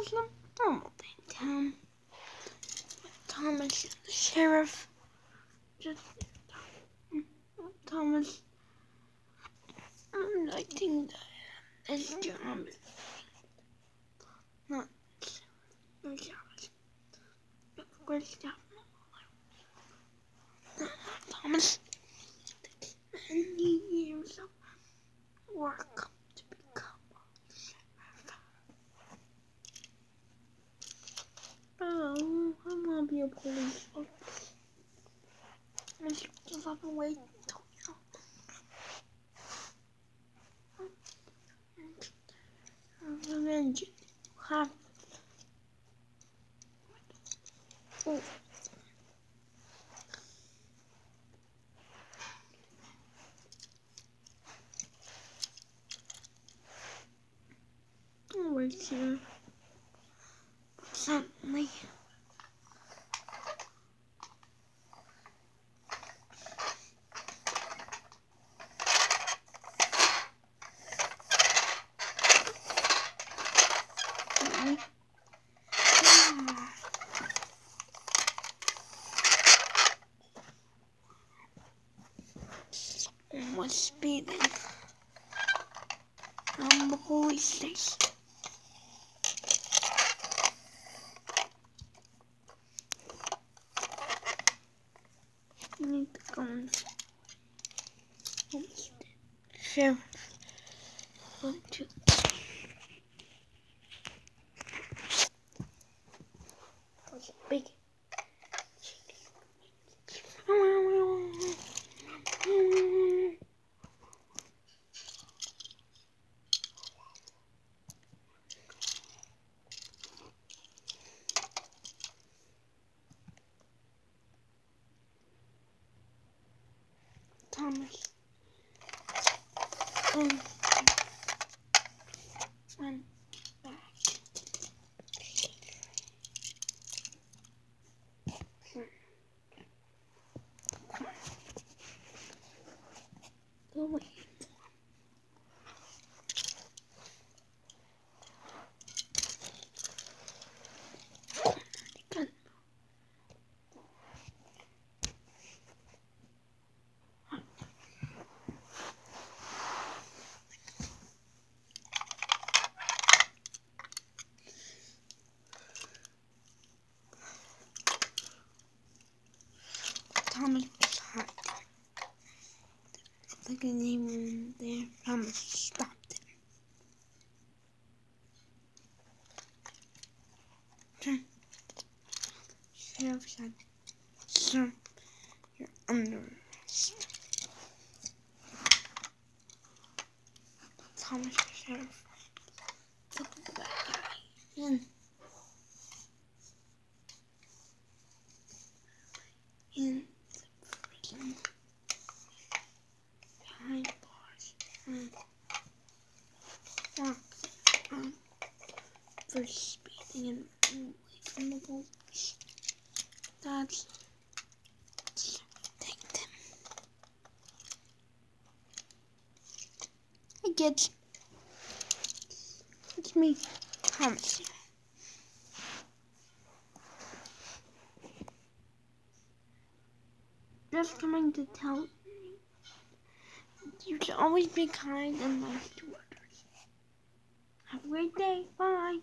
a normal in town. Thomas, the sheriff, just Thomas. I think that his job is not no job. But good stuff. Thomas takes many years of work to become a sheriff. Oh, Wait have oh. Right here. Suddenly. was speeding from the police station. I need to go and sheriff. One, two, Thomas. Um, went back. Go away. Thomas was hot. Like a name in there. Thomas him. Turn. Sheriff said, Sir, you're under arrest. Thomas the sheriff took the bad guy. In behind bars and locked um, for speeding and away from the police. That's thanked him. I get it's me, Thomas. just coming to tell you to always be kind and nice to others. Have a great day. Bye.